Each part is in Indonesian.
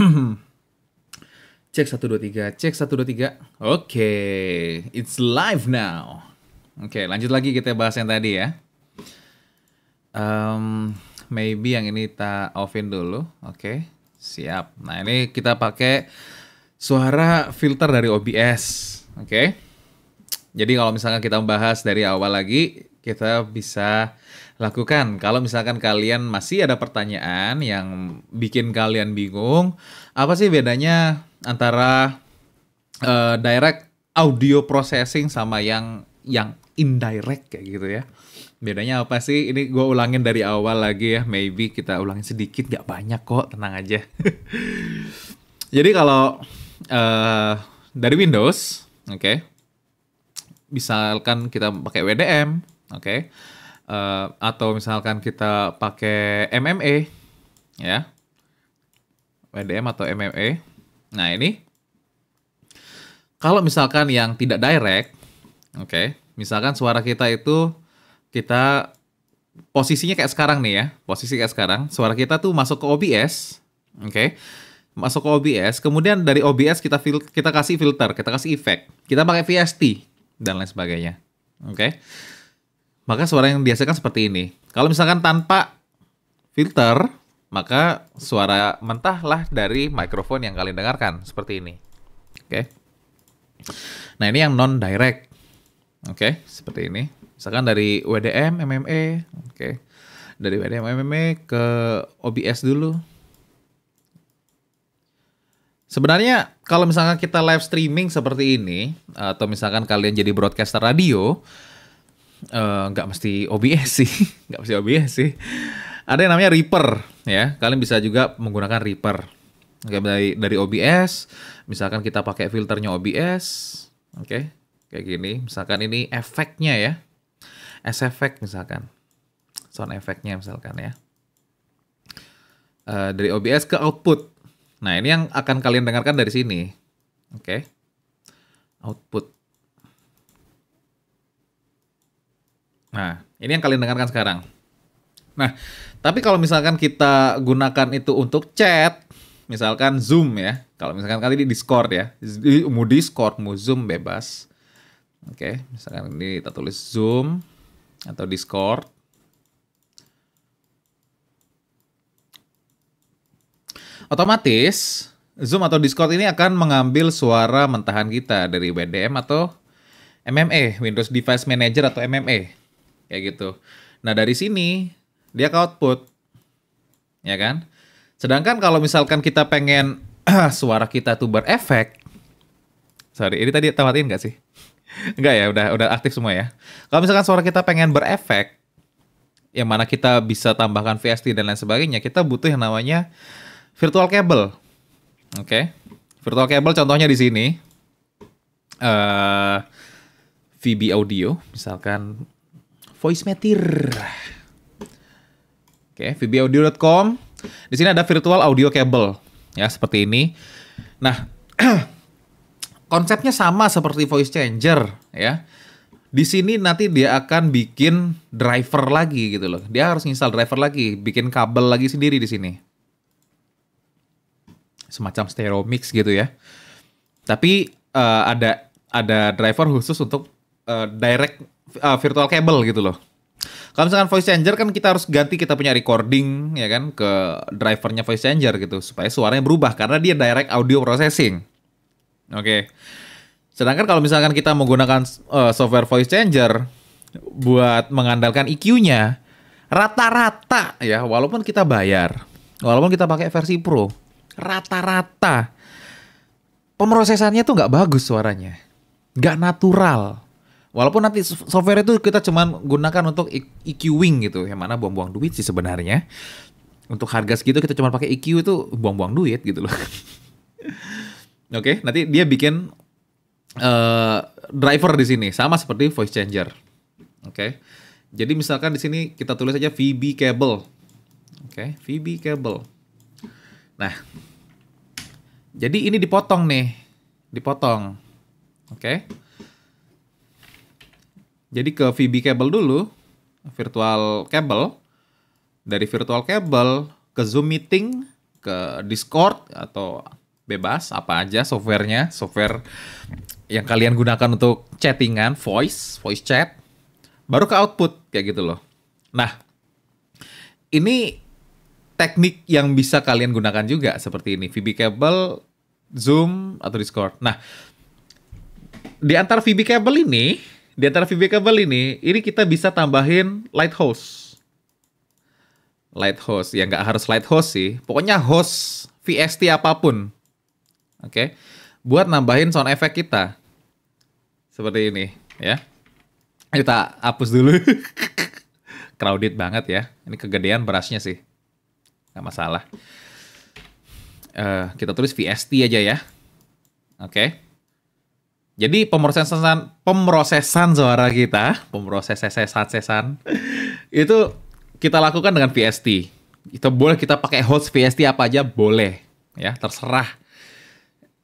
Cek 123, cek 123. Oke, it's live now. Oke, lanjut lagi kita bahas yang tadi ya. Um, maybe yang ini kita offin dulu. Oke, siap. Nah ini kita pakai suara filter dari OBS. Oke. Jadi kalau misalkan kita membahas dari awal lagi, kita bisa lakukan. Kalau misalkan kalian masih ada pertanyaan yang bikin kalian bingung, apa sih bedanya antara uh, direct audio processing sama yang yang indirect kayak gitu ya. Bedanya apa sih? Ini gue ulangin dari awal lagi ya. Maybe kita ulangin sedikit, gak banyak kok. Tenang aja. Jadi kalau uh, dari Windows, oke, okay, misalkan kita pakai WDM, oke, okay, uh, atau misalkan kita pakai MME, ya, WDM atau MME, Nah ini. Kalau misalkan yang tidak direct, oke, okay, misalkan suara kita itu kita posisinya kayak sekarang nih ya, posisi kayak sekarang, suara kita tuh masuk ke OBS, oke, okay, masuk ke OBS, kemudian dari OBS kita fil kita kasih filter, kita kasih efek, kita pakai VST dan lain sebagainya, oke. Okay? Maka suara yang dihasilkan seperti ini. Kalau misalkan tanpa filter, maka suara mentahlah dari mikrofon yang kalian dengarkan seperti ini. Oke. Okay. Nah, ini yang non direct. Oke, okay, seperti ini. Misalkan dari WDM, MME, oke. Okay. Dari WDM, MME ke OBS dulu. Sebenarnya kalau misalkan kita live streaming seperti ini atau misalkan kalian jadi broadcaster radio, nggak uh, mesti OBS sih, nggak mesti OBS sih ada yang namanya Reaper ya. Kalian bisa juga menggunakan Reaper. Oke, dari dari OBS, misalkan kita pakai filternya OBS, oke, kayak gini. Misalkan ini efeknya ya, S effect misalkan, sound efeknya misalkan ya. Uh, dari OBS ke output. Nah ini yang akan kalian dengarkan dari sini, oke, output. Nah ini yang kalian dengarkan sekarang. Nah tapi kalau misalkan kita gunakan itu untuk chat, misalkan Zoom ya. Kalau misalkan kali di Discord ya. Mau Discord, mau Zoom bebas. Oke, misalkan ini kita tulis Zoom atau Discord. Otomatis Zoom atau Discord ini akan mengambil suara mentahan kita dari WDM atau MME, Windows Device Manager atau MME. Kayak gitu. Nah, dari sini dia ke output. Ya kan? Sedangkan kalau misalkan kita pengen suara kita tuh berefek, sorry, ini tadi tamatin nggak sih? Enggak ya, udah udah aktif semua ya. Kalau misalkan suara kita pengen berefek, yang mana kita bisa tambahkan VST dan lain sebagainya, kita butuh yang namanya virtual cable. Oke, okay? virtual cable contohnya di sini. Uh, eh, VB Audio, misalkan voice meter. Oke, okay, vbaudio.com. Di sini ada virtual audio cable ya seperti ini. Nah, konsepnya sama seperti voice changer ya. Di sini nanti dia akan bikin driver lagi gitu loh. Dia harus install driver lagi, bikin kabel lagi sendiri di sini. Semacam stereo mix gitu ya. Tapi uh, ada ada driver khusus untuk uh, direct uh, virtual cable gitu loh. Kalau misalkan voice changer kan kita harus ganti kita punya recording ya kan ke drivernya voice changer gitu supaya suaranya berubah karena dia direct audio processing. Oke. Okay. Sedangkan kalau misalkan kita menggunakan uh, software voice changer buat mengandalkan EQ-nya rata-rata ya walaupun kita bayar, walaupun kita pakai versi pro, rata-rata pemrosesannya tuh nggak bagus suaranya, nggak natural Walaupun nanti software itu kita cuman gunakan untuk EQing gitu, yang mana buang-buang duit sih sebenarnya. Untuk harga segitu kita cuma pakai EQ itu buang-buang duit gitu loh. Oke, okay, nanti dia bikin uh, driver di sini sama seperti voice changer. Oke. Okay. Jadi misalkan di sini kita tulis aja VB cable. Oke, okay, VB cable. Nah. Jadi ini dipotong nih. Dipotong. Oke. Okay. Jadi ke VB cable dulu, virtual cable. Dari virtual cable ke Zoom meeting, ke Discord atau bebas apa aja softwarenya, software yang kalian gunakan untuk chattingan, voice, voice chat, baru ke output kayak gitu loh. Nah, ini teknik yang bisa kalian gunakan juga seperti ini, VB cable, Zoom atau Discord. Nah, di antara VB cable ini, di antara VB cable ini, ini kita bisa tambahin light host. Light host, ya nggak harus light host sih, pokoknya host VST apa pun Oke. Okay? Buat nambahin sound effect kita. Seperti ini, ya. Kita hapus dulu. Crowded banget ya. Ini kegedean berasnya sih. Gak masalah. Uh, kita tulis VST aja ya. Oke. Okay. Jadi pemrosesan pemrosesan suara kita, pemrosesan sesan itu kita lakukan dengan VST. Itu boleh kita pakai host VST apa aja boleh, ya terserah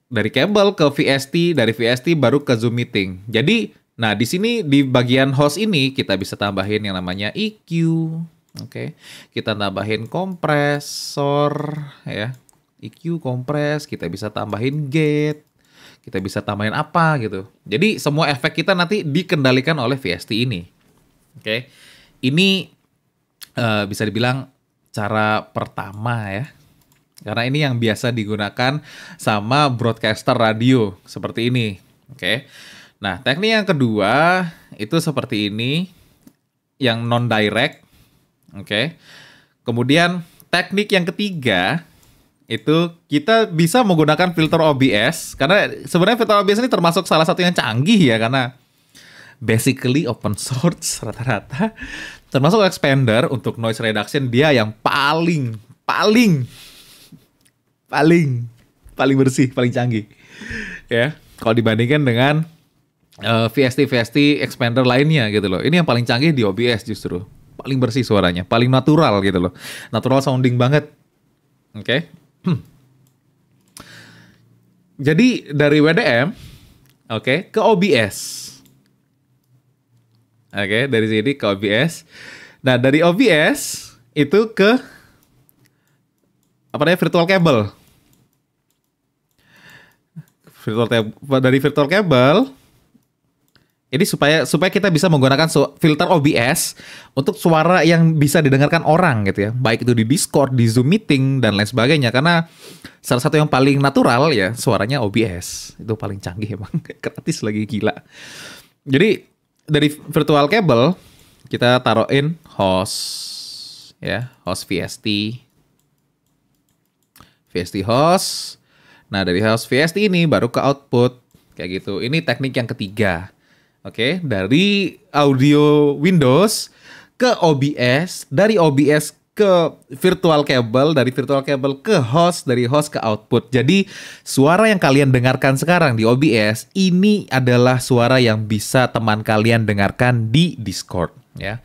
dari kabel ke VST, dari VST baru ke Zoom meeting. Jadi, nah di sini di bagian host ini kita bisa tambahin yang namanya EQ, oke. Okay. Kita tambahin kompresor ya. EQ kompres, kita bisa tambahin gate, kita bisa tambahin apa gitu. Jadi semua efek kita nanti dikendalikan oleh VST ini. Oke. Okay. Ini uh, bisa dibilang cara pertama ya karena ini yang biasa digunakan sama broadcaster radio seperti ini. Oke. Nah, teknik yang kedua itu seperti ini yang non direct. Oke. Kemudian teknik yang ketiga itu kita bisa menggunakan filter OBS karena sebenarnya filter OBS ini termasuk salah satu yang canggih ya karena basically open source rata-rata termasuk expander untuk noise reduction dia yang paling paling paling paling bersih, paling canggih. Ya, kalau dibandingkan dengan uh, VST VST expander lainnya gitu loh. Ini yang paling canggih di OBS justru. Paling bersih suaranya, paling natural gitu loh. Natural sounding banget. Oke. Okay? Hmm. Jadi dari WDM oke okay, ke OBS. Oke, okay, dari sini ke OBS. Nah, dari OBS itu ke apa namanya virtual cable. Virtual dari virtual cable ini supaya supaya kita bisa menggunakan filter OBS untuk suara yang bisa didengarkan orang gitu ya. Baik itu di Discord, di Zoom meeting dan lain sebagainya karena salah satu yang paling natural ya suaranya OBS. Itu paling canggih emang. Gratis lagi gila. Jadi dari virtual cable kita taruhin host ya, host VST VST host. Nah, dari host VST ini baru ke output kayak gitu. Ini teknik yang ketiga. Oke, okay? dari audio Windows ke OBS, dari OBS ke virtual cable, dari virtual cable ke host, dari host ke output. Jadi suara yang kalian dengarkan sekarang di OBS ini adalah suara yang bisa teman kalian dengarkan di Discord ya.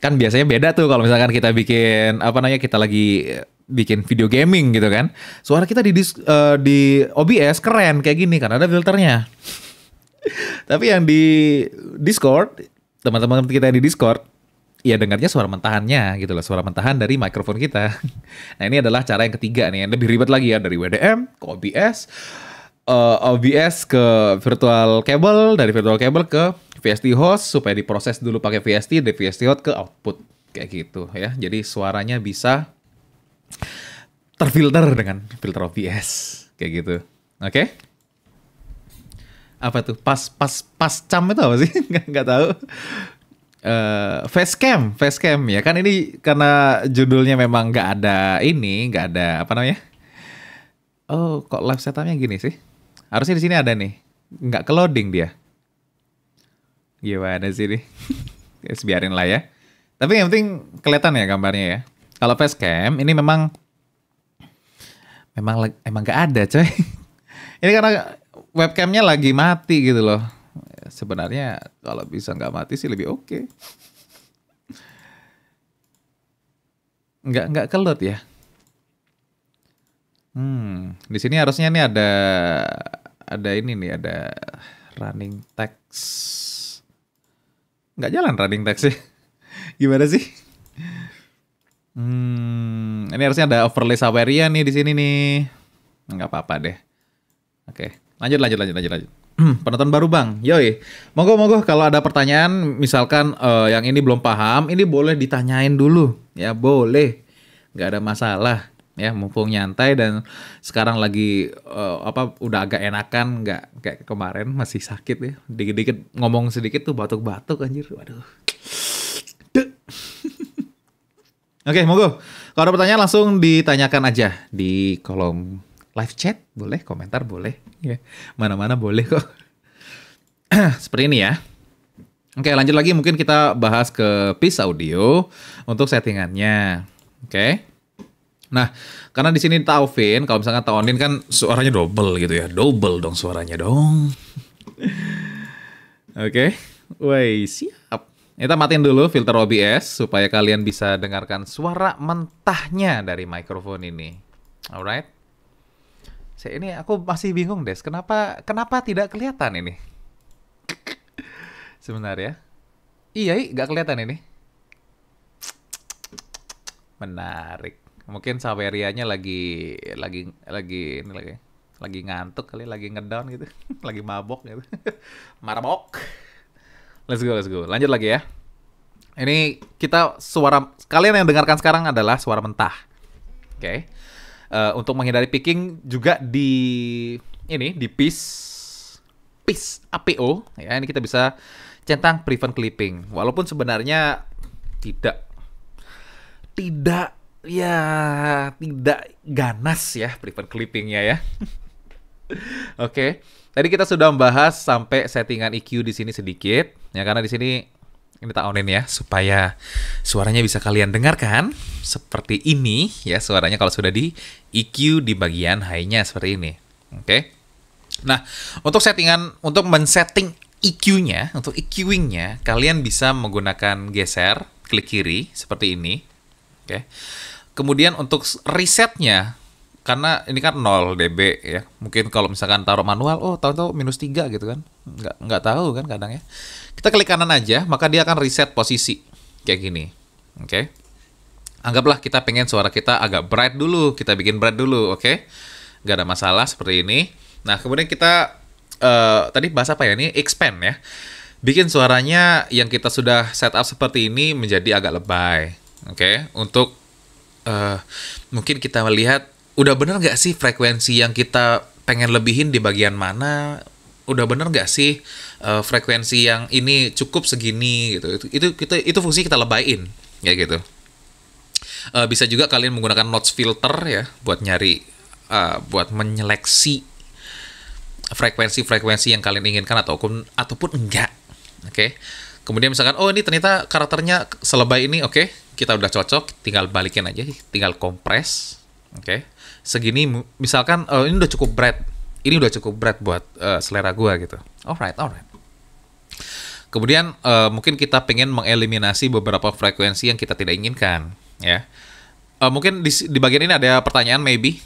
Kan biasanya beda tuh kalau misalkan kita bikin apa namanya kita lagi bikin video gaming gitu kan. Suara kita di uh, di OBS keren kayak gini karena ada filternya. Tapi yang di Discord, teman-teman kita yang di Discord, ya dengarnya suara mentahannya gitu loh, suara mentahan dari mikrofon kita. Nah ini adalah cara yang ketiga nih, yang lebih ribet lagi ya dari WDM ke OBS, uh, eh, OBS ke virtual cable, dari virtual cable ke VST host supaya diproses dulu pakai VST, dari VST host ke output kayak gitu ya. Jadi suaranya bisa terfilter dengan filter OBS kayak gitu. Oke? Okay? Apa tuh? Pas pas pas cam itu apa sih? nggak nggak tahu. Uh, facecam, facecam ya kan ini karena judulnya memang nggak ada ini, nggak ada apa namanya? Oh, kok live setupnya gini sih? Harusnya di sini ada nih, nggak ke loading dia. Gimana sih nih? ya, biarin lah ya. Tapi yang penting kelihatan ya gambarnya ya. Kalau facecam ini memang memang emang gak ada coy. ini karena webcamnya lagi mati gitu loh. Sebenarnya kalau bisa nggak mati sih lebih oke. Okay. Nggak nggak kelut ya. Hmm, di sini harusnya nih ada ada ini nih ada running text. Nggak jalan running text sih. Gimana sih? Hmm, ini harusnya ada overlay Saweria nih di sini nih. Nggak apa-apa deh. Oke, lanjut lanjut lanjut lanjut lanjut. Penonton baru bang, yoi. Monggo monggo. Kalau ada pertanyaan, misalkan uh, yang ini belum paham, ini boleh ditanyain dulu, ya boleh, nggak ada masalah, ya mumpung nyantai dan sekarang lagi uh, apa udah agak enakan, nggak kayak kemarin masih sakit ya, dikit-dikit ngomong sedikit tuh batuk-batuk anjir, waduh. Oke, monggo. Kalau ada pertanyaan langsung ditanyakan aja di kolom live chat, boleh, komentar boleh, ya. Mana-mana boleh kok. Seperti ini ya. Oke, lanjut lagi mungkin kita bahas ke piece audio untuk settingannya. Oke. Nah, karena di sini Taufin, kalau misalkan Taonin kan suaranya double gitu ya. Double dong suaranya dong. Oke. Woi, siap. Kita matiin dulu filter OBS supaya kalian bisa dengarkan suara mentahnya dari mikrofon ini. Alright. Saya ini aku masih bingung Des, kenapa kenapa tidak kelihatan ini? Sebenarnya. Iya, nggak kelihatan ini. Menarik. Mungkin Sawerianya lagi lagi lagi ini lagi lagi ngantuk kali, lagi ngedown gitu, lagi mabok gitu. Marbok. Let's go, let's go. Lanjut lagi ya. Ini kita suara kalian yang dengarkan sekarang adalah suara mentah. Oke. Okay. Uh, untuk menghindari picking juga di ini di piece piece APO ya ini kita bisa centang prevent clipping. Walaupun sebenarnya tidak tidak ya tidak ganas ya prevent clippingnya ya. Oke. okay. Tadi kita sudah membahas sampai settingan EQ di sini sedikit, ya karena di sini ini tak onin ya supaya suaranya bisa kalian dengarkan seperti ini ya suaranya kalau sudah di EQ di bagian high-nya seperti ini. Oke. Okay? Nah, untuk settingan untuk men-setting EQ-nya, untuk EQing-nya kalian bisa menggunakan geser klik kiri seperti ini. Oke. Okay? Kemudian untuk resetnya karena ini kan 0 dB ya. Mungkin kalau misalkan taruh manual, oh tahu-tahu minus 3 gitu kan. Nggak, nggak tahu kan kadang ya. Kita klik kanan aja, maka dia akan reset posisi. Kayak gini. Oke. Okay? Anggaplah kita pengen suara kita agak bright dulu. Kita bikin bright dulu, oke? Okay? Nggak ada masalah seperti ini. Nah, kemudian kita, uh, tadi bahas apa ya? Ini expand ya. Bikin suaranya yang kita sudah setup seperti ini menjadi agak lebay. Oke, okay? untuk uh, mungkin kita melihat udah bener nggak sih frekuensi yang kita pengen lebihin di bagian mana udah bener nggak sih uh, frekuensi yang ini cukup segini gitu itu itu kita itu fungsi kita lebayin ya gitu uh, bisa juga kalian menggunakan notch filter ya buat nyari uh, buat menyeleksi frekuensi-frekuensi yang kalian inginkan ataupun ataupun enggak oke okay? kemudian misalkan oh ini ternyata karakternya selebay ini oke okay, kita udah cocok tinggal balikin aja tinggal kompres oke okay? segini misalkan oh, ini udah cukup berat ini udah cukup berat buat uh, selera gua gitu. Alright alright. Kemudian uh, mungkin kita pengen mengeliminasi beberapa frekuensi yang kita tidak inginkan ya. Uh, mungkin di, di bagian ini ada pertanyaan maybe.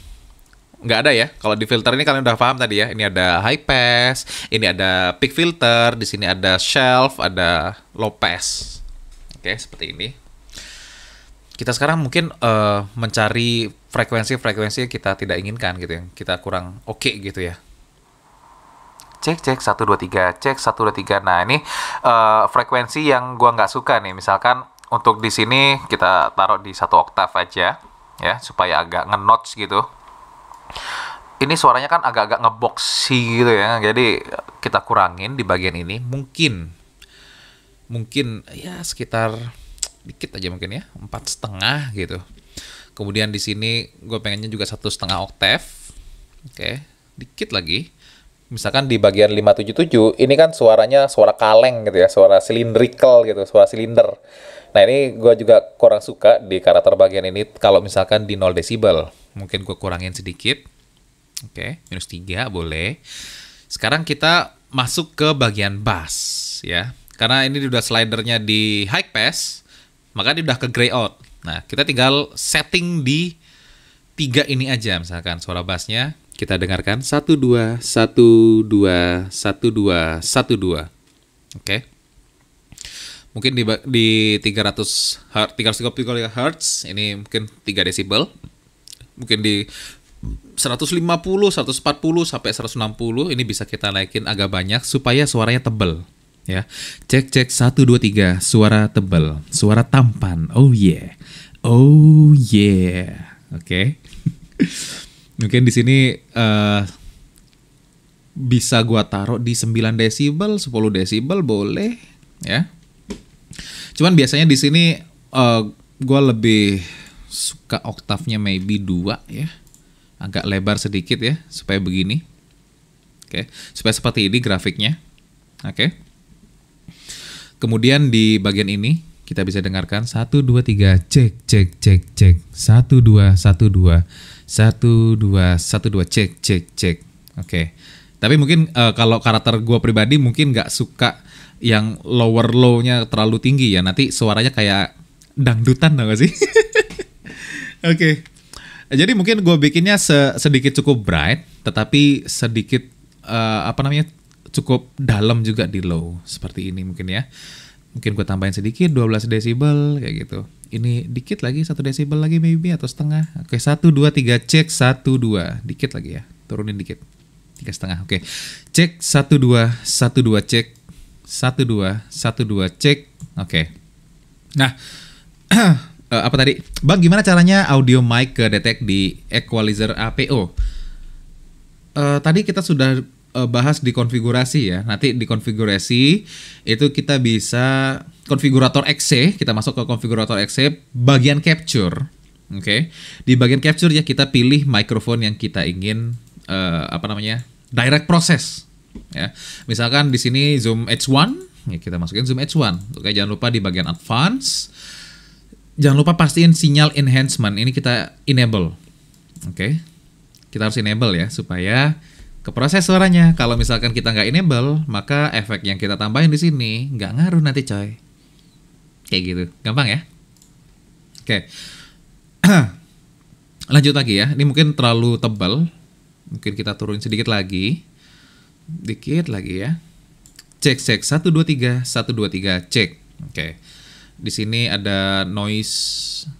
Nggak ada ya? Kalau di filter ini kalian udah paham tadi ya. Ini ada high pass ini ada peak filter di sini ada shelf ada low pass. Oke seperti ini. Kita sekarang mungkin uh, mencari frekuensi-frekuensi yang kita tidak inginkan gitu yang kita kurang oke okay gitu ya. Cek cek satu dua tiga cek satu dua tiga Nah, ini uh, frekuensi yang gua nggak suka nih. Misalkan untuk di sini kita taruh di satu oktav aja ya supaya agak nge gitu. Ini suaranya kan agak-agak ngeboxy gitu ya. Jadi kita kurangin di bagian ini mungkin mungkin ya sekitar dikit aja mungkin ya empat setengah gitu kemudian di sini gue pengennya juga satu setengah oktav. Oke dikit lagi. Misalkan di bagian 577 ini kan suaranya suara kaleng gitu ya suara cylindrical gitu suara silinder. Nah ini gue juga kurang suka di karakter bagian ini kalau misalkan di 0 desibel. Mungkin gue kurangin sedikit. Oke minus 3 boleh. Sekarang kita masuk ke bagian bass ya. Karena ini udah slidernya di high pass maka dia udah ke gray out. Nah, kita tinggal setting di tiga ini aja. Misalkan suara bassnya kita dengarkan. Satu dua satu dua satu dua satu dua. Oke. Mungkin di di 300 Hz, 330 Hz ini mungkin 3 desibel. Mungkin di 150, 140 sampai 160 ini bisa kita naikin agak banyak supaya suaranya tebel ya. Cek cek 1 2 3 suara tebel, suara tampan. Oh yeah. Oh yeah. Oke. Okay. Mungkin di sini uh, bisa gua taruh di 9 desibel, 10 desibel boleh ya. Cuman biasanya di sini uh, gua lebih suka oktavnya maybe 2 ya agak lebar sedikit ya supaya begini. Oke, supaya seperti ini grafiknya. Oke. Kemudian di bagian ini kita bisa dengarkan 1 2 3 cek cek cek cek 1 2 1 2 1 2 1 2 cek cek cek. Oke. Tapi mungkin uh, kalau karakter gue pribadi mungkin nggak suka yang lower low-nya terlalu tinggi ya. Nanti suaranya kayak dangdutan tau sih? Oke. okay. Jadi mungkin gue bikinnya sedikit cukup bright, tetapi sedikit uh, apa namanya cukup dalam juga di low seperti ini mungkin ya. Mungkin gue tambahin sedikit 12 desibel kayak gitu. Ini dikit lagi satu desibel lagi maybe atau setengah. Oke satu dua tiga cek satu dua dikit lagi ya turunin dikit tiga setengah. Oke cek satu dua satu dua cek satu dua satu dua cek. Oke. Nah uh, apa tadi? Bang, gimana caranya audio mic ke detect di equalizer APO? Uh, eh, tadi kita sudah uh, bahas di konfigurasi ya. Nanti di konfigurasi itu kita bisa konfigurator XC, kita masuk ke konfigurator XC bagian capture. Oke. Okay. Di bagian capture ya kita pilih mikrofon yang kita ingin uh, apa namanya? direct process ya. Misalkan di sini zoom H1, ya kita masukin zoom H1. Oke, jangan lupa di bagian advance jangan lupa pastiin sinyal enhancement ini kita enable. Oke. Okay. Kita harus enable ya supaya ke proses suaranya. Kalau misalkan kita nggak enable, maka efek yang kita tambahin di sini nggak ngaruh nanti coy. Kayak gitu. Gampang ya? Oke. Lanjut lagi ya. Ini mungkin terlalu tebal. Mungkin kita turunin sedikit lagi. Dikit lagi ya. Cek cek 1 2 3 1 2 3 cek. Oke. Di sini ada noise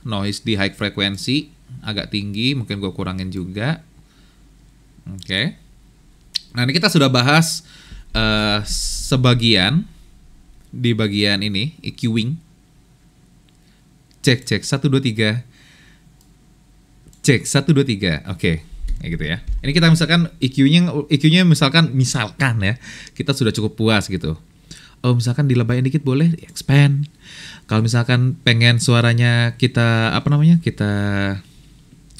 noise di high frequency agak tinggi, mungkin gue kurangin juga. Oke. Okay. Nah, ini kita sudah bahas uh, sebagian di bagian ini EQing. Cek cek 1 2 3. Cek 1 2 3. Oke. Kayak gitu ya. Ini kita misalkan EQ-nya EQ-nya misalkan misalkan ya, kita sudah cukup puas gitu. Oh, misalkan dilebayin dikit boleh expand. Kalau misalkan pengen suaranya kita apa namanya kita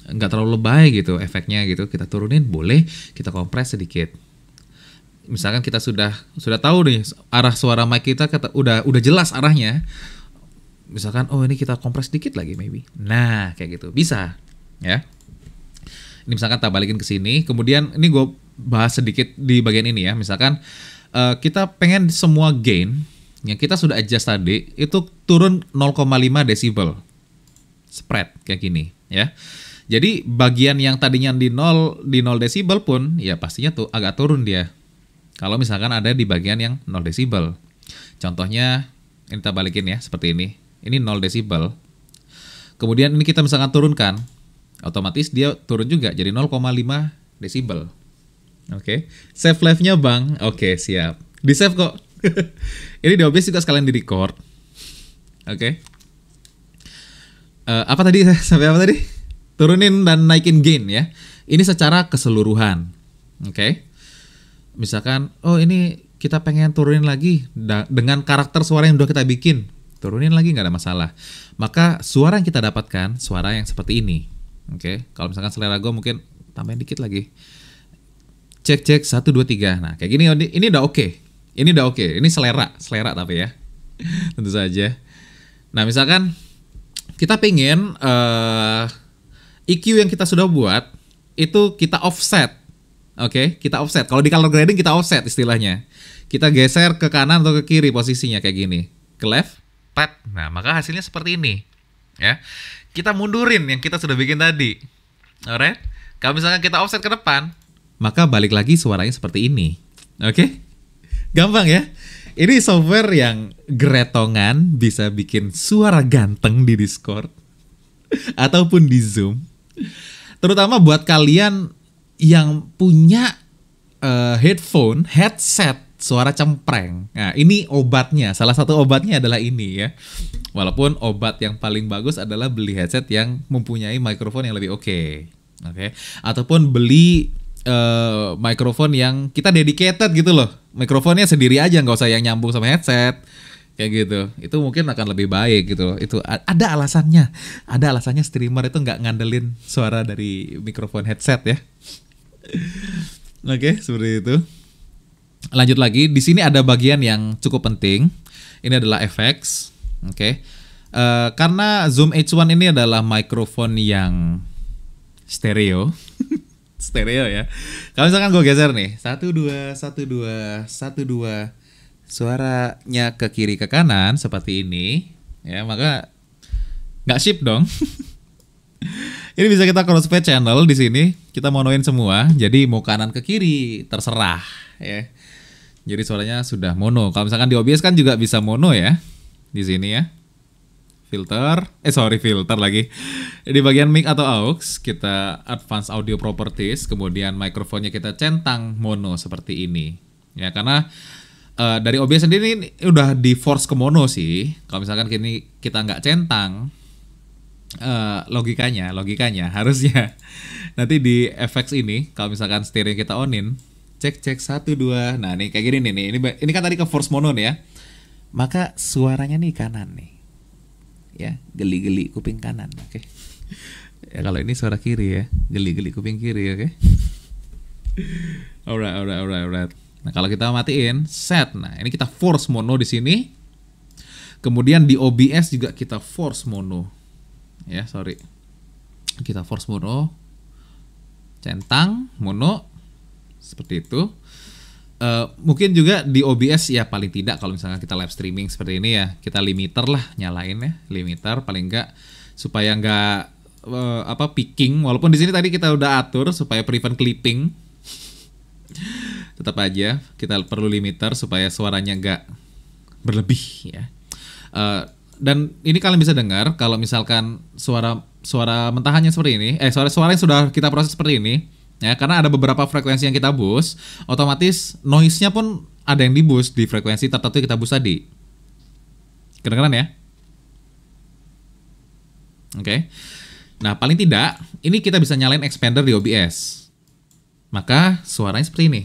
nggak terlalu lebay gitu efeknya gitu kita turunin boleh kita kompres sedikit misalkan kita sudah sudah tahu nih arah suara mic kita kata, udah udah jelas arahnya misalkan oh ini kita kompres sedikit lagi maybe nah kayak gitu bisa ya ini misalkan tak balikin ke sini kemudian ini gue bahas sedikit di bagian ini ya misalkan uh, kita pengen semua gain yang kita sudah adjust tadi itu turun 0,5 desibel spread kayak gini ya. Jadi bagian yang tadinya di 0 di 0 desibel pun ya pastinya tuh agak turun dia. Kalau misalkan ada di bagian yang 0 desibel. Contohnya ini kita balikin ya seperti ini. Ini 0 desibel. Kemudian ini kita misalkan turunkan, otomatis dia turun juga jadi 0,5 desibel. Oke. Okay. Save live-nya Bang. Oke, okay, siap. Di save kok. ini di OBS juga sekalian di record. Oke. Okay. Uh, eh, apa tadi sampai apa tadi? Turunin dan naikin gain ya. Ini secara keseluruhan. Oke. Okay. Misalkan oh ini kita pengen turunin lagi dengan karakter suara yang udah kita bikin. Turunin lagi nggak ada masalah. Maka suara yang kita dapatkan suara yang seperti ini. Oke. Okay. Kalau misalkan selera gue mungkin tambahin dikit lagi. Cek cek satu dua tiga. Nah kayak gini ini udah oke. Okay ini udah oke. Okay. Ini selera, selera tapi ya. Tentu saja. Nah, misalkan kita pengen uh, eh, EQ yang kita sudah buat itu kita offset. Oke, okay? kita offset. Kalau di color grading kita offset istilahnya. Kita geser ke kanan atau ke kiri posisinya kayak gini. Ke left, pat. Nah, maka hasilnya seperti ini. Ya. Kita mundurin yang kita sudah bikin tadi. Alright? Kalau misalkan kita offset ke depan, maka balik lagi suaranya seperti ini. Oke? Okay? Gampang ya. Ini software yang gretongan bisa bikin suara ganteng di Discord ataupun di Zoom. Terutama buat kalian yang punya uh, headphone, headset suara cempreng. Nah, ini obatnya. Salah satu obatnya adalah ini ya. Walaupun obat yang paling bagus adalah beli headset yang mempunyai mikrofon yang lebih oke. Okay. Oke. Okay? Ataupun beli uh, mikrofon yang kita dedicated gitu loh. Mikrofonnya sendiri aja nggak usah yang nyambung sama headset. Kayak gitu. Itu mungkin akan lebih baik gitu loh. Itu ada alasannya. Ada alasannya streamer itu nggak ngandelin suara dari mikrofon headset ya. Oke, okay, seperti itu. Lanjut lagi di sini ada bagian yang cukup penting. Ini adalah effects oke. Okay. uh, eh, karena zoom H1 ini adalah mikrofon yang stereo. Stereo ya. Kalau misalkan gue geser nih satu dua satu dua satu dua. Suaranya ke kiri ke kanan seperti ini. Ya maka nggak ship dong ini bisa kita crossfade channel di sini kita monoin semua jadi mau kanan ke kiri terserah ya jadi suaranya sudah mono. Kalau misalkan di OBS kan juga bisa mono ya. Di sini ya. Filter, eh sorry filter lagi. Di bagian mic atau aux, kita advance audio properties, kemudian mikrofonnya kita centang mono seperti ini. Ya, karena uh, dari OBS sendiri ini udah di force ke mono sih. Kalau misalkan kini kita nggak centang, uh, logikanya, logikanya. Harusnya nanti di FX ini, kalau misalkan stereo kita onin, cek cek satu dua. Nah nih kayak gini nih ini ini kan tadi ke force mono nih ya. Maka suaranya nih kanan nih. Ya geli geli kuping kanan oke. Okay. ya kalau ini suara kiri ya geli geli kuping kiri oke. Okay? alright alright alright alright. Nah kalau kita matiin set. Nah ini kita force mono di sini. Kemudian di OBS juga kita force mono ya sorry. Kita force mono centang mono seperti itu. Uh, mungkin juga di OBS ya paling tidak kalau misalnya kita live streaming seperti ini ya kita limiter lah nyalain ya limiter paling enggak supaya enggak uh, apa picking walaupun di sini tadi kita udah atur supaya prevent clipping. Tetap aja kita perlu limiter supaya suaranya enggak berlebih ya. Uh, dan ini kalian bisa dengar kalau misalkan suara suara mentahannya seperti ini eh suara suara yang sudah kita proses seperti ini ya karena ada beberapa frekuensi yang kita boost otomatis noise-nya pun ada yang di boost di frekuensi tertentu kita boost tadi. Kedengeran ya? Oke. Okay. nah paling tidak ini kita bisa nyalain expander di OBS maka suaranya seperti ini.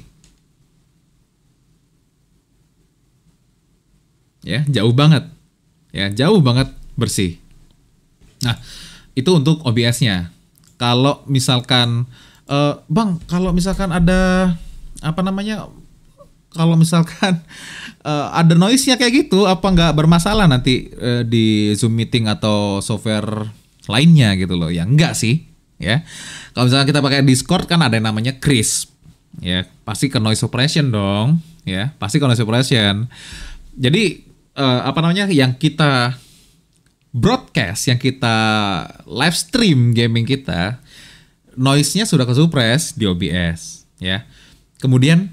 Ya jauh banget ya jauh banget bersih. Nah itu untuk OBS-nya kalau misalkan uh, bang kalau misalkan ada apa namanya kalau misalkan uh, ada noise-nya kayak gitu apa nggak bermasalah nanti uh, di Zoom meeting atau software lainnya gitu loh? Ya enggak sih ya. Kalau misalkan kita pakai Discord kan ada yang namanya crisp ya. Pasti ke noise suppression dong ya. Pasti ke noise suppression jadi uh, apa namanya yang kita broadcast yang kita live stream gaming kita noise-nya sudah kesupres di OBS ya. Kemudian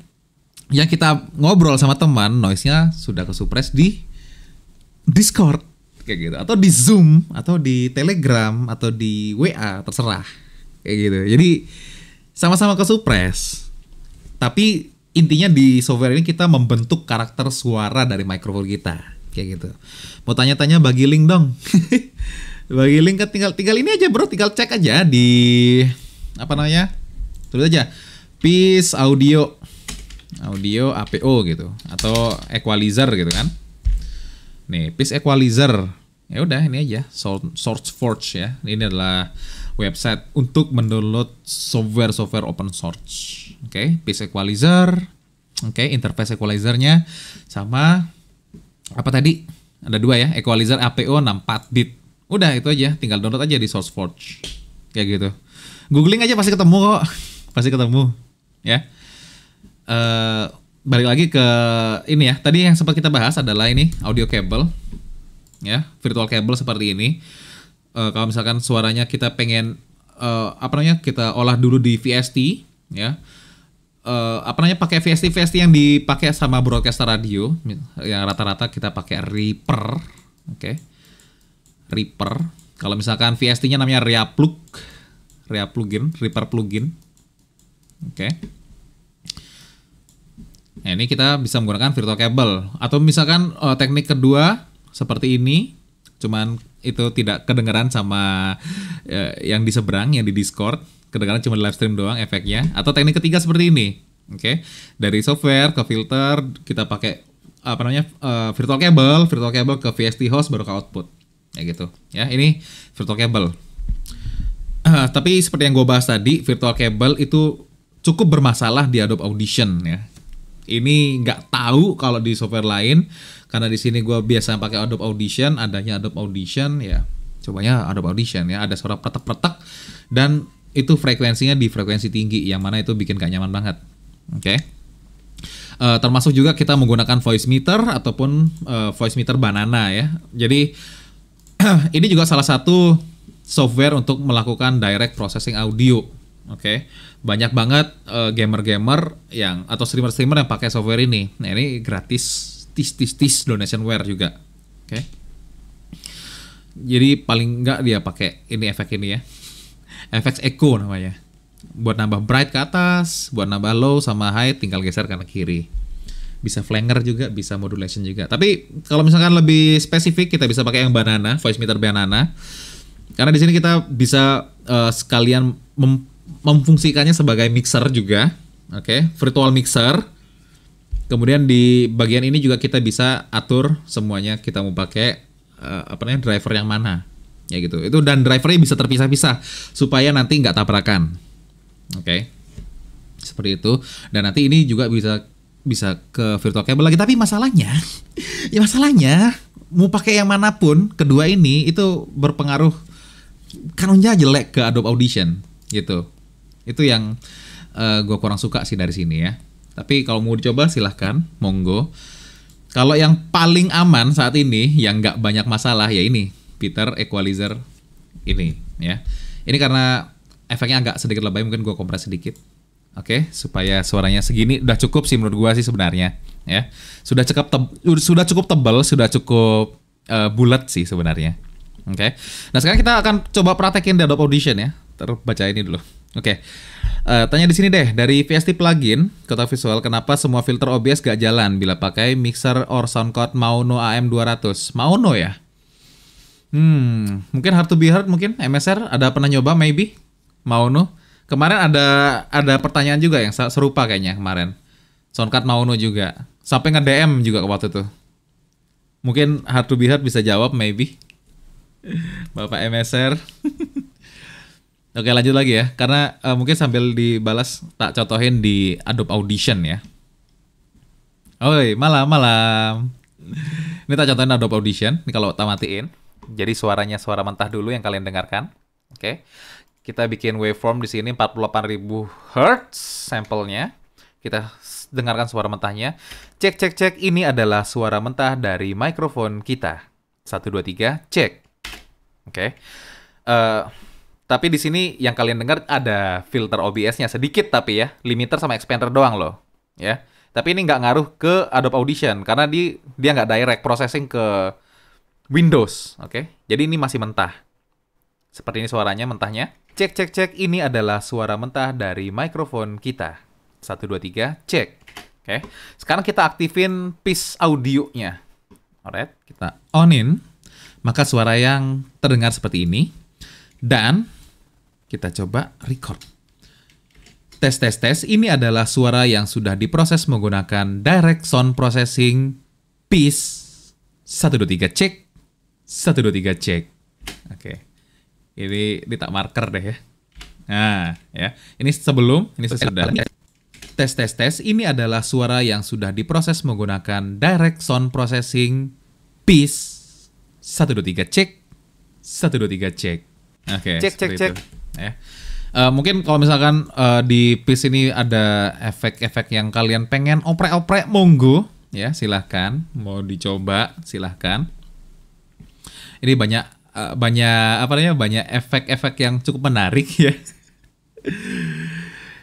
yang kita ngobrol sama teman noise-nya sudah kesupres di Discord kayak gitu atau di Zoom atau di Telegram atau di WA terserah kayak gitu. Jadi sama-sama kesupres. Tapi intinya di software ini kita membentuk karakter suara dari mikrofon kita kayak gitu. Mau tanya-tanya bagi link dong. bagi link kan tinggal tinggal ini aja bro, tinggal cek aja di apa namanya? Tulis aja Peace Audio Audio APO gitu atau equalizer gitu kan. Nih, Peace Equalizer. Ya udah ini aja Source Forge ya. Ini adalah website untuk mendownload software-software open source. Oke, okay, Equalizer. Oke, okay, interface equalizernya sama apa tadi? Ada dua ya, equalizer APO 64 bit. Udah itu aja, tinggal download aja di SourceForge. Kayak gitu. Googling aja pasti ketemu kok. Pasti ketemu. Ya. Uh, balik lagi ke ini ya. Tadi yang sempat kita bahas adalah ini audio cable. Ya, virtual cable seperti ini. Uh, kalau misalkan suaranya kita pengen uh, apa namanya? Kita olah dulu di VST ya. uh, apa namanya pakai VST VST yang dipakai sama broadcaster radio yang rata-rata kita pakai Reaper, oke. Okay. Reaper. Kalau misalkan VST-nya namanya Rea Plug, Rea plugin, Reaper plugin. Oke. Okay. Nah, ini kita bisa menggunakan virtual cable atau misalkan uh, teknik kedua seperti ini, cuman itu tidak kedengeran sama uh, yang di seberang yang di Discord. Kedengaran cuma live stream doang efeknya. Atau teknik ketiga seperti ini oke? Okay? dari software ke filter kita pakai apa namanya uh, virtual cable virtual cable ke VST host baru ke output. Ya gitu ya. Ini virtual cable. Uh, tapi seperti yang gue bahas tadi virtual cable itu cukup bermasalah di Adobe Audition ya ini nggak tahu kalau di software lain karena di sini gue biasa pakai Adobe Audition adanya Adobe Audition ya cobanya Adobe Audition ya ada suara petak-petak dan itu frekuensinya di frekuensi tinggi yang mana itu bikin gak nyaman banget. Oke. Okay? Uh, eh, termasuk juga kita menggunakan voice meter ataupun uh, voice meter banana ya. Jadi ini juga salah satu software untuk melakukan direct processing audio. Oke. Okay? Banyak banget uh, gamer-gamer yang atau streamer-streamer yang pakai software ini. Nah, ini gratis tis tis tis donationware juga. Oke. Okay? Jadi paling enggak dia pakai ini efek ini ya FX Echo namanya. Buat nambah bright ke atas, buat nambah low sama high tinggal geser kanan kiri. Bisa flanger juga, bisa modulation juga. Tapi kalau misalkan lebih spesifik kita bisa pakai yang banana, voice meter banana. Karena di sini kita bisa uh, sekalian memfungsikannya sebagai mixer juga. Oke, okay? virtual mixer. Kemudian di bagian ini juga kita bisa atur semuanya kita mau pakai uh, apa namanya driver yang mana ya gitu itu dan drivernya bisa terpisah-pisah supaya nanti nggak tabrakan oke okay. seperti itu dan nanti ini juga bisa bisa ke virtual cable lagi tapi masalahnya ya masalahnya mau pakai yang mana pun kedua ini itu berpengaruh kanunnya jelek ke Adobe Audition gitu itu yang uh, eh, gue kurang suka sih dari sini ya tapi kalau mau dicoba silahkan monggo kalau yang paling aman saat ini yang nggak banyak masalah ya ini Peter equalizer ini ya. Ini karena efeknya agak sedikit lebay mungkin gue kompres sedikit. Oke, okay, supaya suaranya segini udah cukup sih menurut gue sih sebenarnya ya. Sudah cukup sudah cukup tebal, sudah cukup uh, bulat sih sebenarnya. Oke. Okay. Nah, sekarang kita akan coba praktekin di Adobe Audition ya. Terbaca ini dulu. Oke. Okay. Uh, eh, tanya di sini deh, dari VST plugin, kota visual, kenapa semua filter OBS gak jalan bila pakai mixer or soundcard Mauno AM200? Mauno ya? Hmm, mungkin hard to be heard mungkin MSR ada pernah nyoba maybe mau no. Kemarin ada ada pertanyaan juga yang serupa kayaknya kemarin. Soundcard no juga. Sampai nge-DM juga waktu itu. Mungkin hard to be heard bisa jawab maybe. Bapak MSR. Oke lanjut lagi ya, karena uh, mungkin sambil dibalas tak contohin di Adobe Audition ya. Oi, malam malam. Ini tak contohin Adobe Audition, ini kalau tak matiin. Jadi suaranya suara mentah dulu yang kalian dengarkan. Oke. Kita bikin waveform di sini 48.000 Hz sampelnya. Kita dengarkan suara mentahnya. Cek cek cek ini adalah suara mentah dari mikrofon kita. 1 2 3 cek. Oke. Uh, tapi di sini yang kalian dengar ada filter OBS-nya sedikit tapi ya, limiter sama expander doang loh, ya. Tapi ini nggak ngaruh ke Adobe Audition karena di dia nggak direct processing ke Windows, oke? Okay? Jadi ini masih mentah. Seperti ini suaranya mentahnya. Cek cek cek ini adalah suara mentah dari mikrofon kita. 1 2 3 cek. Oke. Okay? Sekarang kita aktifin piece audionya. Alright, kita onin. Maka suara yang terdengar seperti ini dan kita coba record. Tes tes tes ini adalah suara yang sudah diproses menggunakan direct sound processing piece 1 2 3 cek satu dua tiga cek. Oke. Ini ini tak marker deh ya. Nah, ya. Ini sebelum, ini sesudah. Tes tes tes ini adalah suara yang sudah diproses menggunakan direct sound processing piece satu dua tiga cek. satu dua tiga cek. Oke. cek cek cek. Ya. Uh, mungkin kalau misalkan uh, di piece ini ada efek-efek yang kalian pengen oprek-oprek monggo ya silahkan mau dicoba silahkan ini banyak uh, banyak apa namanya banyak efek-efek yang cukup menarik ya.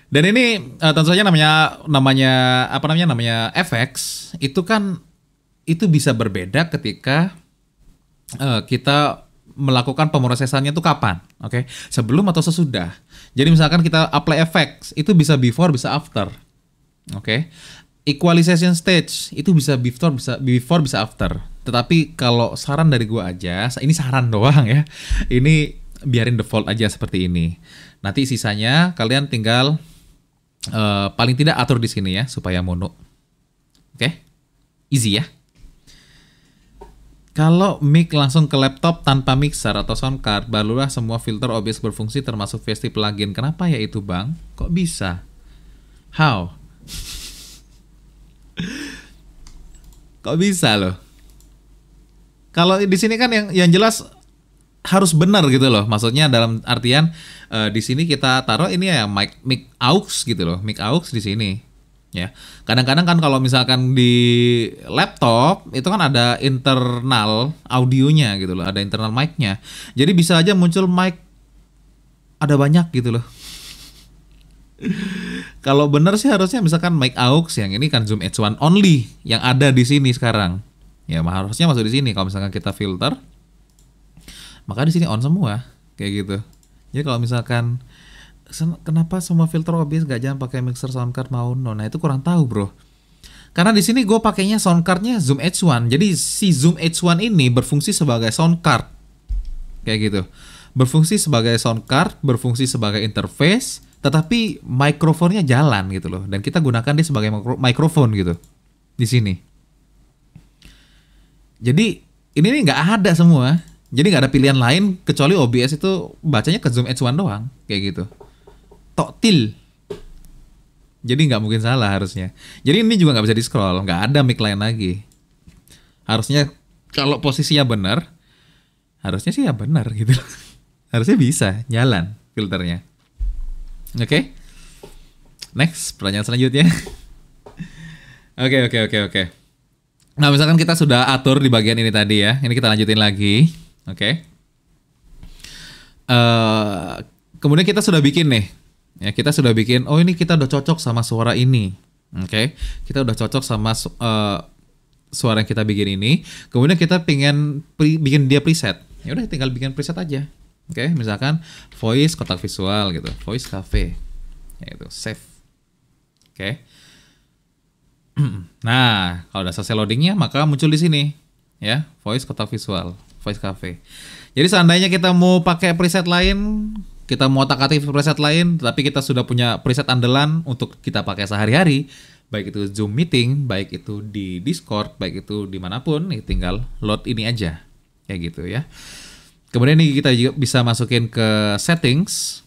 Dan ini uh, tentu saja namanya namanya apa namanya namanya FX itu kan itu bisa berbeda ketika uh, kita melakukan pemrosesannya itu kapan, oke? Okay? Sebelum atau sesudah. Jadi misalkan kita apply FX itu bisa before bisa after, oke? Okay? Equalization stage itu bisa before bisa before bisa after. Tetapi kalau saran dari gua aja, ini saran doang ya. Ini biarin default aja seperti ini. Nanti sisanya kalian tinggal uh, paling tidak atur di sini ya supaya mono. Oke? Okay? Easy ya. Kalau mic langsung ke laptop tanpa mixer atau sound card, barulah semua filter OBS berfungsi termasuk VST plugin. Kenapa ya itu, Bang? Kok bisa? How? Kok bisa loh? Kalau di sini kan yang yang jelas harus benar gitu loh. Maksudnya dalam artian uh, di sini kita taruh ini ya mic mic aux gitu loh, mic aux di sini. Ya. Kadang-kadang kan kalau misalkan di laptop itu kan ada internal audionya gitu loh, ada internal mic-nya. Jadi bisa aja muncul mic ada banyak gitu loh. kalau benar sih harusnya misalkan mic aux yang ini kan Zoom H1 only yang ada di sini sekarang. Ya harusnya masuk di sini kalau misalkan kita filter maka di sini on semua kayak gitu jadi kalau misalkan kenapa semua filter OBS gak jangan pakai mixer sound card mau? No nah itu kurang tahu bro. Karena di sini gue pakainya sound cardnya Zoom H1 jadi si Zoom H1 ini berfungsi sebagai sound card. Kayak gitu. Berfungsi sebagai sound card berfungsi sebagai interface tetapi mikrofonnya jalan gitu loh. Dan kita gunakan dia sebagai mikrofon gitu. Di sini. Jadi ini nih nggak ada semua. Jadi nggak ada pilihan lain kecuali OBS itu bacanya ke Zoom H1 doang. Kayak gitu. Toktil. Jadi nggak mungkin salah harusnya. Jadi ini juga nggak bisa di scroll, nggak ada mic lain lagi. Harusnya kalau posisinya benar, harusnya sih ya benar gitu. harusnya bisa jalan filternya. Oke. Okay? Next, pertanyaan selanjutnya. Oke, oke, oke, oke. Nah, misalkan kita sudah atur di bagian ini tadi ya. Ini kita lanjutin lagi. Oke. Okay. Uh, eh, kemudian kita sudah bikin nih. Ya, kita sudah bikin oh ini kita udah cocok sama suara ini. Oke. Okay. Kita udah cocok sama uh, suara yang kita bikin ini. Kemudian kita pengen bikin dia preset. Ya udah tinggal bikin preset aja. Oke, okay? misalkan voice kotak visual gitu, voice cafe. Ya itu save. Oke. Okay. Nah, kalau udah selesai loadingnya, maka muncul di sini, ya, voice kotak visual. Voice Cafe. Jadi seandainya kita mau pakai preset lain, kita mau otak-atik preset lain, tapi kita sudah punya preset andalan untuk kita pakai sehari-hari, baik itu Zoom meeting, baik itu di Discord, baik itu di mana pun, nih tinggal load ini aja, kayak gitu ya. Kemudian ini kita juga bisa masukin ke settings.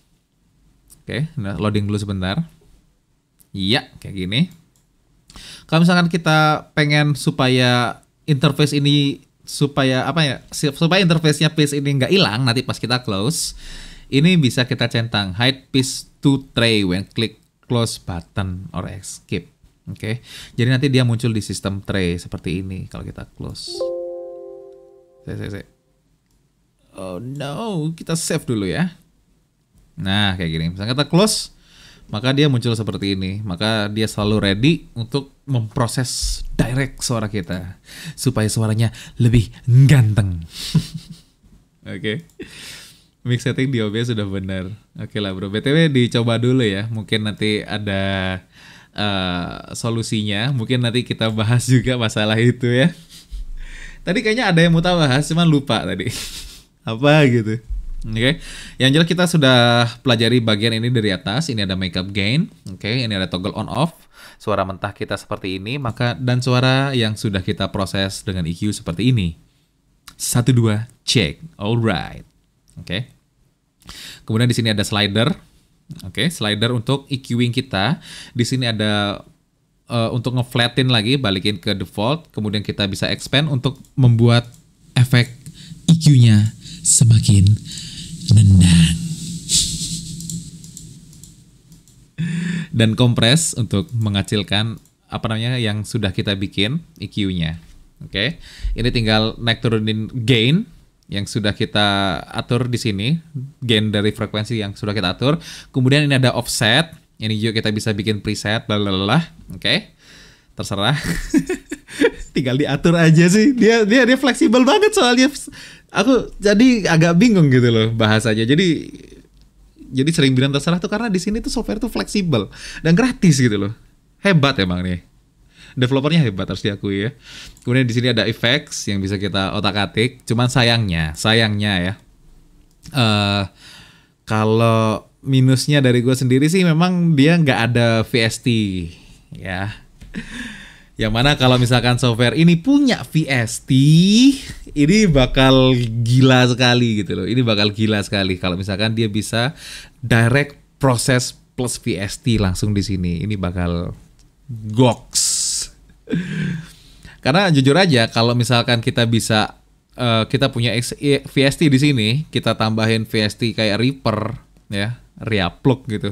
Oke, nah loading dulu sebentar. Iya, kayak gini. Kalau misalkan kita pengen supaya interface ini supaya apa ya supaya interface-nya piece ini nggak hilang nanti pas kita close ini bisa kita centang hide piece to tray when click close button or escape oke okay? jadi nanti dia muncul di sistem tray seperti ini kalau kita close saya, saya, saya. oh no kita save dulu ya nah kayak gini misalnya kita close maka dia muncul seperti ini. Maka dia selalu ready untuk memproses direct suara kita supaya suaranya lebih ganteng. Oke. okay. Mix setting di OBS sudah benar. Oke okay lah bro. BTW dicoba dulu ya. Mungkin nanti ada uh, solusinya. Mungkin nanti kita bahas juga masalah itu ya. Tadi kayaknya ada yang mau bahas, cuman lupa tadi. Apa gitu. Oke, okay. yang jelas kita sudah pelajari bagian ini dari atas. Ini ada makeup gain, oke. Okay. Ini ada toggle on off. Suara mentah kita seperti ini, maka dan suara yang sudah kita proses dengan EQ seperti ini. Satu dua, check, alright, oke. Okay. Kemudian di sini ada slider, oke, okay. slider untuk EQing kita. Di sini ada uh, untuk ngeflatin lagi, balikin ke default. Kemudian kita bisa expand untuk membuat efek EQ-nya semakin nendang. Dan kompres untuk mengecilkan apa namanya yang sudah kita bikin EQ-nya. Oke. Okay? Ini tinggal naik turunin gain yang sudah kita atur di sini, gain dari frekuensi yang sudah kita atur. Kemudian ini ada offset. Ini juga kita bisa bikin preset, bla. Oke. Terserah. Tinggal diatur aja sih. Dia dia dia fleksibel banget soalnya. Aku jadi agak bingung gitu loh bahasanya. Jadi jadi sering bilang terserah tuh karena di sini tuh software tuh fleksibel dan gratis gitu loh. Hebat emang nih. Developernya hebat harus diakui ya. Kemudian di sini ada effects yang bisa kita otak-atik. Cuman sayangnya, sayangnya ya. uh, kalau minusnya dari gue sendiri sih memang dia nggak ada VST ya. Yang mana kalau misalkan software ini punya VST, ini bakal gila sekali gitu loh. Ini bakal gila sekali kalau misalkan dia bisa direct proses plus VST langsung di sini. Ini bakal goks. Karena jujur aja kalau misalkan kita bisa uh, kita punya VST di sini, kita tambahin VST kayak Reaper ya reupload gitu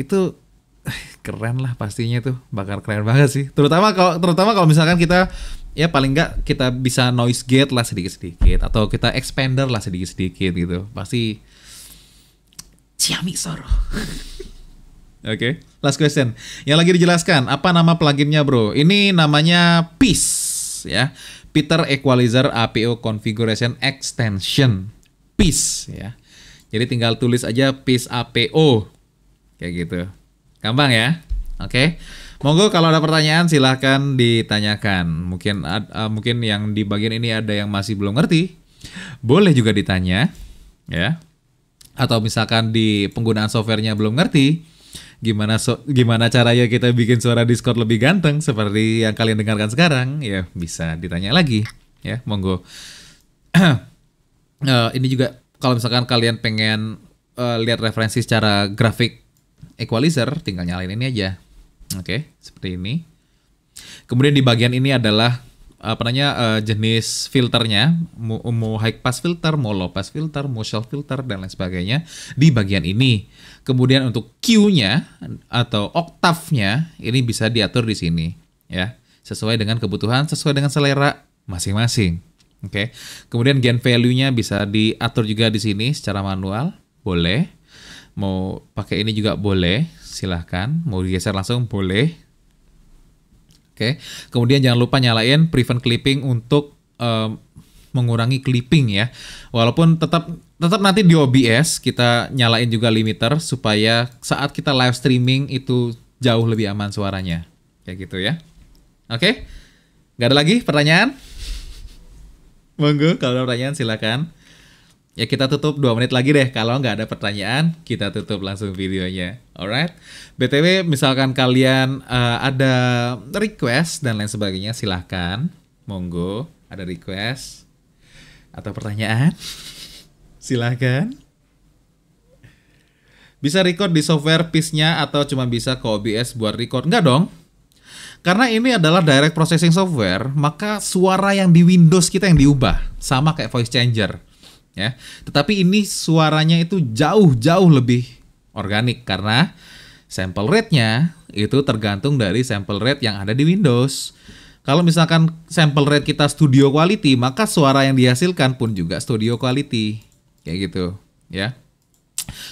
itu keren lah pastinya tuh bakal keren banget sih. Terutama kalau terutama kalau misalkan kita ya paling nggak kita bisa noise gate lah sedikit sedikit atau kita expander lah sedikit sedikit gitu. Pasti Xiaomi Soro Oke, okay. last question. Yang lagi dijelaskan, apa nama pluginnya bro? Ini namanya Peace ya. Peter Equalizer APO Configuration Extension. Peace ya. Jadi tinggal tulis aja PIS APO. Kayak gitu. Gampang ya? Oke. Okay. Monggo kalau ada pertanyaan silahkan ditanyakan. Mungkin uh, mungkin yang di bagian ini ada yang masih belum ngerti. Boleh juga ditanya ya. Atau misalkan di penggunaan softwarenya belum ngerti, gimana so, gimana caranya kita bikin suara Discord lebih ganteng seperti yang kalian dengarkan sekarang, ya bisa ditanya lagi ya. Monggo. uh, ini juga kalau misalkan kalian pengen uh, lihat referensi secara grafik equalizer, tinggal nyalain ini aja. Oke, okay, seperti ini. Kemudian di bagian ini adalah apa namanya uh, jenis filternya, mau, mau high pass filter, mau low pass filter, mau shelf filter dan lain sebagainya di bagian ini. Kemudian untuk Q-nya atau oktavnya ini bisa diatur di sini ya, sesuai dengan kebutuhan, sesuai dengan selera masing-masing. Oke. Okay. Kemudian gain value-nya bisa diatur juga di sini secara manual, boleh. Mau pakai ini juga boleh, silahkan. Mau digeser langsung boleh. Oke. Okay. Kemudian jangan lupa nyalain prevent clipping untuk um, mengurangi clipping ya. Walaupun tetap tetap nanti di OBS kita nyalain juga limiter supaya saat kita live streaming itu jauh lebih aman suaranya. Kayak gitu ya. Oke. Okay? Gak ada lagi pertanyaan? Monggo kalau ada pertanyaan silakan. Ya kita tutup dua menit lagi deh. Kalau nggak ada pertanyaan, kita tutup langsung videonya. Alright. BTW misalkan kalian uh, ada request dan lain sebagainya, silahkan. Monggo ada request atau pertanyaan, silahkan. Bisa record di software PIS-nya atau cuma bisa ke OBS buat record? Enggak dong. Karena ini adalah direct processing software, maka suara yang di Windows kita yang diubah, sama kayak voice changer. Ya. Tetapi ini suaranya itu jauh-jauh lebih organik karena sample rate-nya itu tergantung dari sample rate yang ada di Windows. Kalau misalkan sample rate kita studio quality, maka suara yang dihasilkan pun juga studio quality. Kayak gitu, ya.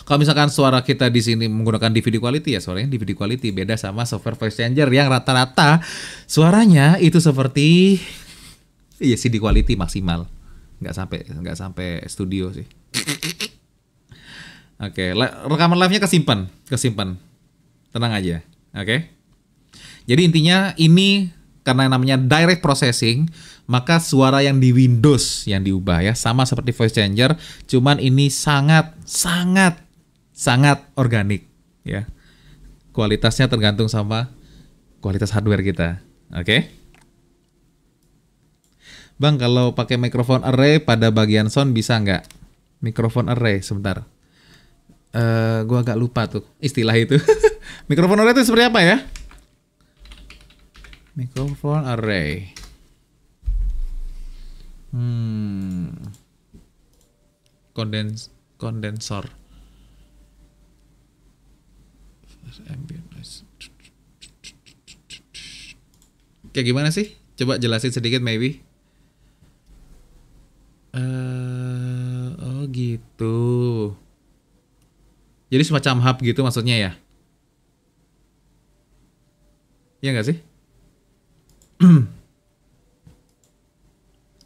Kalau misalkan suara kita di sini menggunakan DVD quality ya suaranya DVD quality beda sama software voice changer yang rata-rata suaranya itu seperti iya CD quality maksimal nggak sampai nggak sampai studio sih. Oke, okay. rekaman live-nya kesimpan, kesimpan. Tenang aja. Oke. Okay? Jadi intinya ini karena namanya direct processing, maka suara yang di Windows yang diubah ya sama seperti voice changer cuman ini sangat sangat sangat organik ya kualitasnya tergantung sama kualitas hardware kita oke okay? Bang kalau pakai mikrofon array pada bagian sound bisa nggak mikrofon array sebentar uh, gua agak lupa tuh istilah itu mikrofon array itu seperti apa ya mikrofon array Hmm. Kondens kondensor. Kayak gimana sih? Coba jelasin sedikit maybe. Uh, oh gitu. Jadi semacam hub gitu maksudnya ya? Iya nggak sih?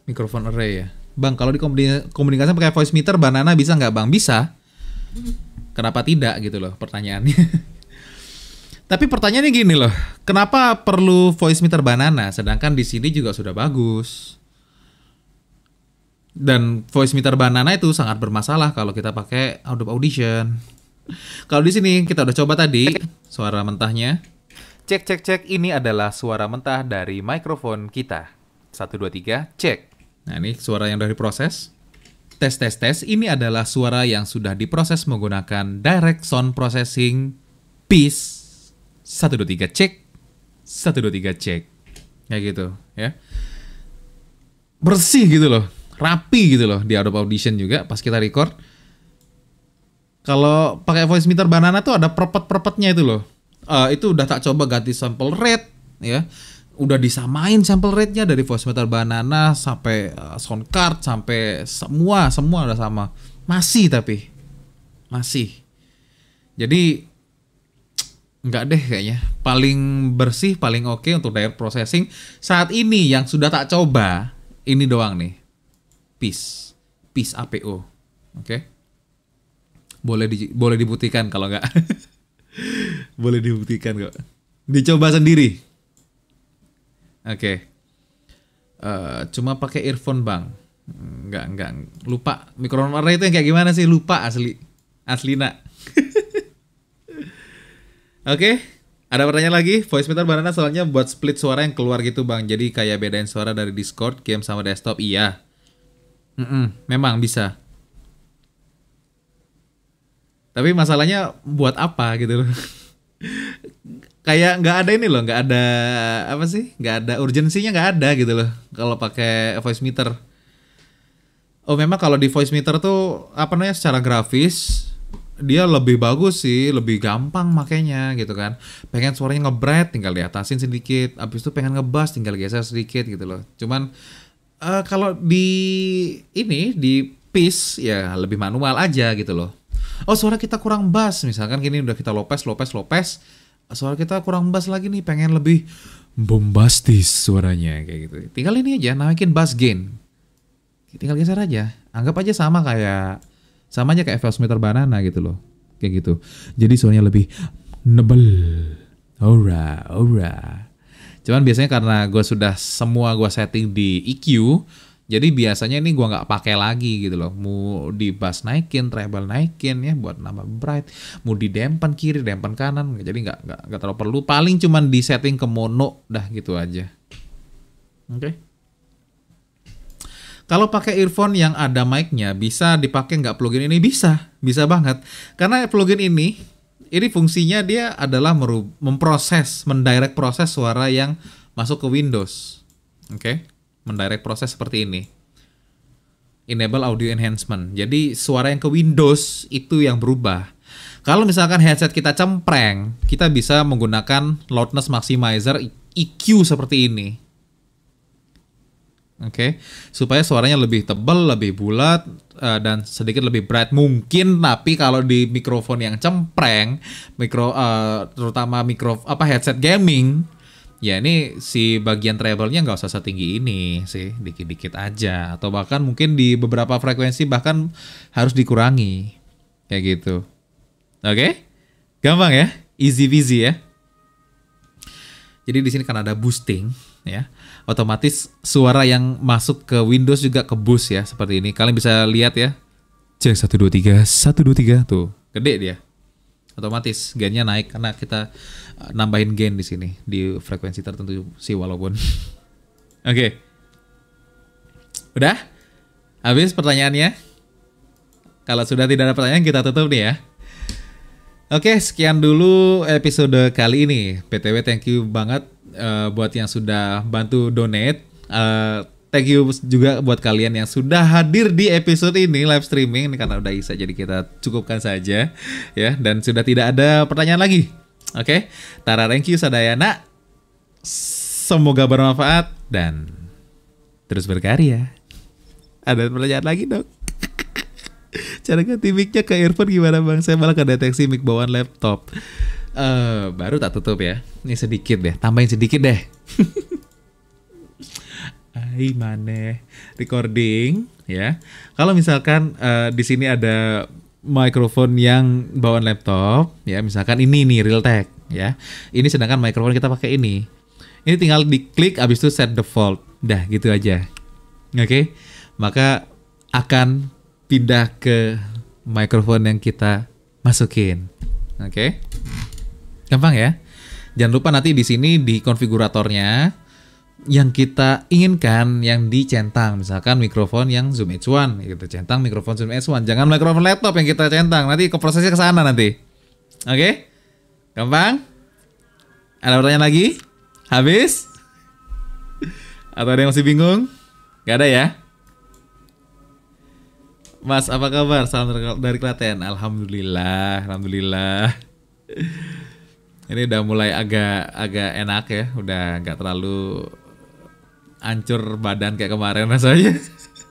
Mikrofon array ya. Bang, kalau di komunikasi pakai voice meter banana bisa nggak bang? Bisa. Kenapa tidak gitu loh pertanyaannya. Tapi pertanyaannya gini loh, kenapa perlu voice meter banana sedangkan di sini juga sudah bagus? Dan voice meter banana itu sangat bermasalah kalau kita pakai Adobe Audition. Kalau di sini kita udah coba tadi suara mentahnya. Cek cek cek ini adalah suara mentah dari mikrofon kita. 1 2 3 cek. Nah, ini suara yang dari proses. Tes tes tes ini adalah suara yang sudah diproses menggunakan direct sound processing piece satu dua tiga cek satu dua tiga cek kayak gitu ya bersih gitu loh rapi gitu loh di Adobe Audition juga pas kita record. Kalau pakai voice meter banana tuh ada perpet-perpetnya itu loh. Uh, itu udah tak coba ganti sample rate ya. Udah disamain sample rate-nya dari voice meter banana sampai uh, sound card sampai semua semua udah sama. Masih tapi. Masih. Jadi Enggak deh kayaknya. Paling bersih, paling oke okay untuk direct processing. Saat ini yang sudah tak coba ini doang nih. Peace. Peace APO. Oke. Okay? Boleh di, boleh dibuktikan kalau enggak. boleh dibuktikan kok. Dicoba sendiri. Oke. Okay. Uh, cuma pakai earphone, Bang. Enggak, enggak. Lupa. Mikrofon array itu yang kayak gimana sih? Lupa asli. Asli nak. Oke, ada pertanyaan lagi? Voice meter banana soalnya buat split suara yang keluar gitu bang. Jadi kayak bedain suara dari Discord, game sama desktop. Iya. Mm -mm, memang bisa. Tapi masalahnya buat apa gitu loh. kayak nggak ada ini loh, nggak ada apa sih? Nggak ada urgensinya nggak ada gitu loh. Kalau pakai voice meter. Oh memang kalau di voice meter tuh apa namanya secara grafis dia lebih bagus sih, lebih gampang makanya gitu kan. Pengen suaranya ngebret tinggal diatasin sedikit, habis itu pengen ngebas tinggal geser sedikit gitu loh. Cuman uh, kalau di ini di piece ya lebih manual aja gitu loh. Oh suara kita kurang bass misalkan gini udah kita lopes lopes lopes, suara kita kurang bass lagi nih pengen lebih bombastis suaranya kayak gitu. Tinggal ini aja naikin bass gain. Tinggal geser aja. Anggap aja sama kayak sama aja kayak meter banana gitu loh. Kayak gitu. Jadi suaranya lebih nebel. Ora, ora. Cuman biasanya karena gue sudah semua gue setting di EQ, jadi biasanya ini gue nggak pakai lagi gitu loh. Mau di bass naikin, treble naikin ya buat nambah bright. Mau di dempan kiri, dempan kanan. Jadi nggak nggak nggak terlalu perlu. Paling cuman di setting ke mono, dah gitu aja. Oke. Okay. Kalau pakai earphone yang ada mic-nya bisa dipakai nggak plugin ini bisa, bisa banget. Karena plugin ini ini fungsinya dia adalah memproses, mendirect proses suara yang masuk ke Windows. Oke, okay? mendirect proses seperti ini. Enable audio enhancement. Jadi suara yang ke Windows itu yang berubah. Kalau misalkan headset kita cempreng, kita bisa menggunakan loudness maximizer EQ seperti ini. Oke, okay? supaya suaranya lebih tebal, lebih bulat uh, dan sedikit lebih bright mungkin. Tapi kalau di mikrofon yang cempreng, mikro uh, terutama mikro apa headset gaming, ya ini si bagian treble-nya nggak usah setinggi ini sih, dikit-dikit aja. Atau bahkan mungkin di beberapa frekuensi bahkan harus dikurangi, kayak gitu. Oke, okay? gampang ya, easy peasy ya. Jadi di sini kan ada boosting ya otomatis suara yang masuk ke Windows juga ke boost ya seperti ini. Kalian bisa lihat ya. Cek 123 123 tuh. Gede dia. Otomatis gainnya naik karena kita uh, nambahin gain di sini di frekuensi tertentu sih walaupun. Oke. okay. Udah? Habis pertanyaannya? Kalau sudah tidak ada pertanyaan kita tutup nih ya. Oke, sekian dulu episode kali ini. PTW thank you banget uh, buat yang sudah bantu donate. Uh, thank you juga buat kalian yang sudah hadir di episode ini live streaming karena udah bisa jadi kita cukupkan saja ya dan sudah tidak ada pertanyaan lagi. Oke, okay? Tara thank you Sadayana. Semoga bermanfaat dan terus berkarya. Ada pertanyaan lagi dong? Cara ganti mic-nya ke earphone gimana bang? Saya malah kedeteksi mic bawaan laptop. Eh, baru tak tutup ya. Ini sedikit deh, tambahin sedikit deh. Hai maneh recording ya. Kalau misalkan eh, di sini ada mikrofon yang bawaan laptop ya, misalkan ini nih Realtek ya. Ini sedangkan mikrofon kita pakai ini. Ini tinggal diklik abis itu set default. Dah gitu aja. Oke. Maka akan pindah ke mikrofon yang kita masukin. Oke. Gampang ya. Jangan lupa nanti di sini di konfiguratornya yang kita inginkan yang dicentang misalkan mikrofon yang zoom H1 kita centang mikrofon zoom H1 jangan mikrofon laptop yang kita centang. Nanti ke prosesnya ke sana nanti. Oke? Gampang? Ada pertanyaan lagi? Habis? Atau ada yang masih bingung? Gak ada ya Mas apa kabar? Salam dari- Klaten. Alhamdulillah Alhamdulillah. Ini udah mulai agak agak enak ya. Udah nggak terlalu hancur badan kayak kemarin rasanya.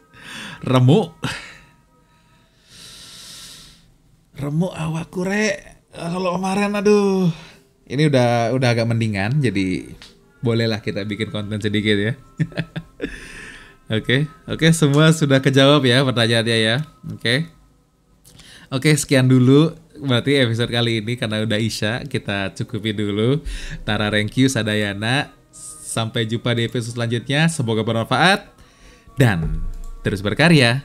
Remuk. Remuk awakku rek kalau kemarin aduh. Ini udah udah agak mendingan jadi bolehlah kita bikin konten sedikit ya oke oke semua sudah kejawab ya pertanyaannya ya oke Oke, sekian dulu berarti episode kali ini karena udah Isya, kita cukupi dulu. Tara thank you Sadayana. Sampai jumpa di episode selanjutnya. Semoga bermanfaat dan terus berkarya.